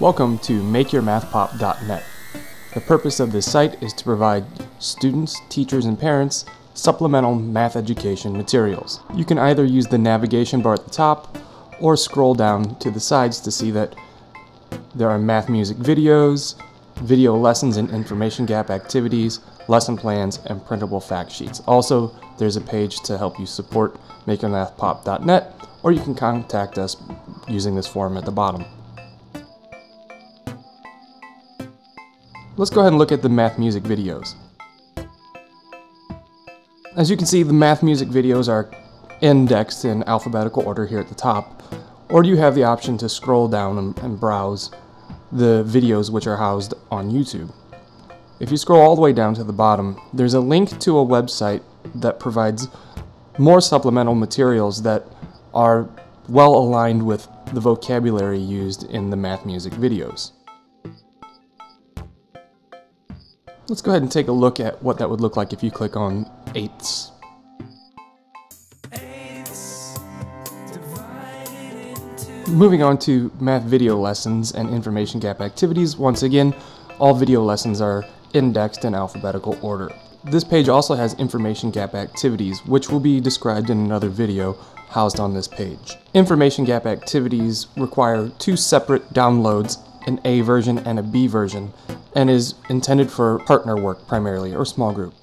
Welcome to MakeYourMathPop.net. The purpose of this site is to provide students, teachers, and parents supplemental math education materials. You can either use the navigation bar at the top or scroll down to the sides to see that there are math music videos, video lessons and information gap activities, lesson plans, and printable fact sheets. Also, there's a page to help you support MakeYourMathPop.net, or you can contact us using this form at the bottom. Let's go ahead and look at the math music videos. As you can see, the math music videos are indexed in alphabetical order here at the top, or you have the option to scroll down and, and browse the videos which are housed on YouTube. If you scroll all the way down to the bottom, there's a link to a website that provides more supplemental materials that are well aligned with the vocabulary used in the math music videos. Let's go ahead and take a look at what that would look like if you click on eighths. Moving on to math video lessons and information gap activities, once again, all video lessons are indexed in alphabetical order. This page also has information gap activities, which will be described in another video housed on this page. Information gap activities require two separate downloads, an A version and a B version, and is intended for partner work primarily, or small group.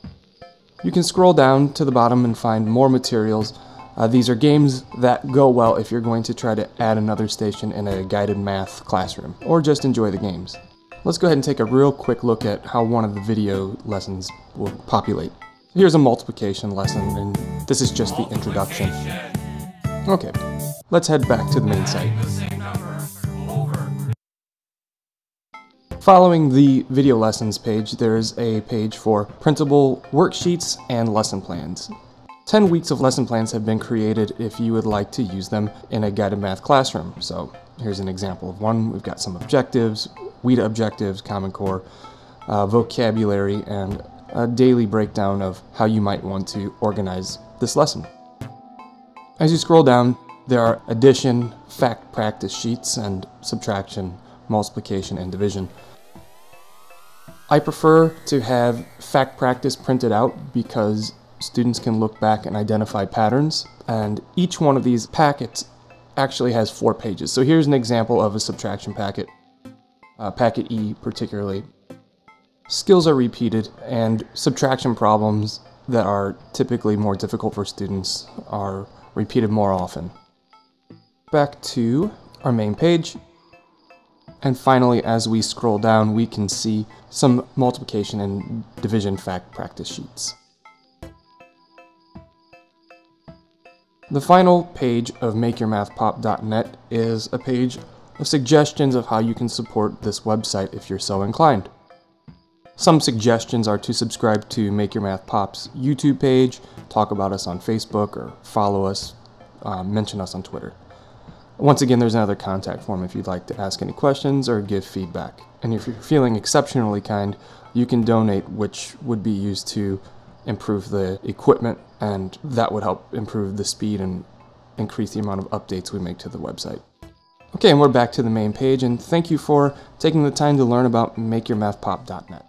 You can scroll down to the bottom and find more materials. Uh, these are games that go well if you're going to try to add another station in a guided math classroom, or just enjoy the games. Let's go ahead and take a real quick look at how one of the video lessons will populate. Here's a multiplication lesson, and this is just the introduction. Okay, let's head back to the main site. Following the video lessons page, there is a page for printable worksheets and lesson plans. 10 weeks of lesson plans have been created if you would like to use them in a guided math classroom. So here's an example of one. We've got some objectives, WIDA objectives, Common Core, uh, vocabulary, and a daily breakdown of how you might want to organize this lesson. As you scroll down, there are addition, fact practice sheets, and subtraction, multiplication, and division. I prefer to have fact practice printed out because students can look back and identify patterns, and each one of these packets actually has four pages. So here's an example of a subtraction packet, uh, packet E particularly. Skills are repeated, and subtraction problems that are typically more difficult for students are repeated more often. Back to our main page, and finally, as we scroll down, we can see some multiplication and division fact practice sheets. The final page of MakeYourMathPop.net is a page of suggestions of how you can support this website if you're so inclined. Some suggestions are to subscribe to Make Your Math Pop's YouTube page, talk about us on Facebook, or follow us, uh, mention us on Twitter. Once again, there's another contact form if you'd like to ask any questions or give feedback. And if you're feeling exceptionally kind, you can donate, which would be used to improve the equipment, and that would help improve the speed and increase the amount of updates we make to the website. Okay, and we're back to the main page, and thank you for taking the time to learn about MakeYourMathPop.net.